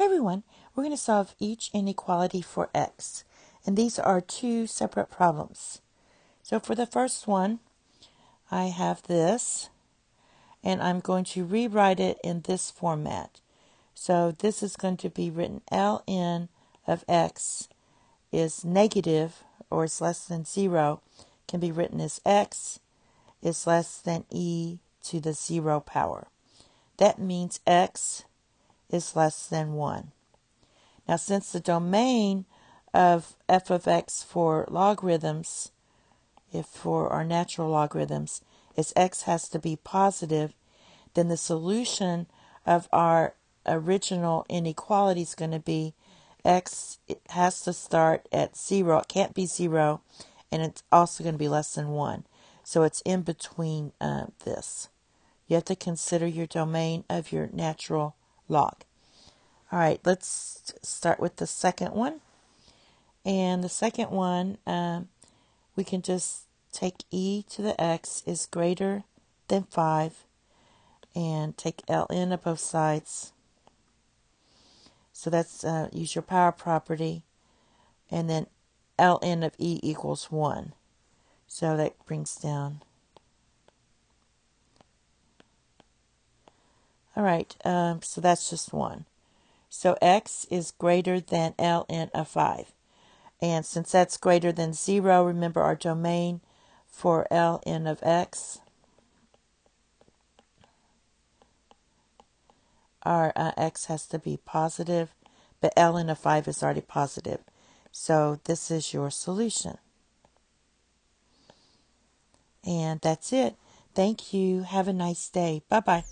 Hey everyone, we're going to solve each inequality for x. And these are two separate problems. So for the first one, I have this, and I'm going to rewrite it in this format. So this is going to be written ln of x is negative, or is less than 0, can be written as x is less than e to the 0 power. That means x is less than 1. Now, since the domain of f of x for logarithms, if for our natural logarithms, is x has to be positive, then the solution of our original inequality is going to be x has to start at 0. It can't be 0, and it's also going to be less than 1. So it's in between uh, this. You have to consider your domain of your natural log. All right, let's start with the second one. And the second one, um, we can just take e to the x is greater than 5 and take ln of both sides. So that's uh, use your power property. And then ln of e equals 1. So that brings down All right, um, so that's just one. So x is greater than ln of 5. And since that's greater than 0, remember our domain for ln of x. Our uh, x has to be positive, but ln of 5 is already positive. So this is your solution. And that's it. Thank you. Have a nice day. Bye bye.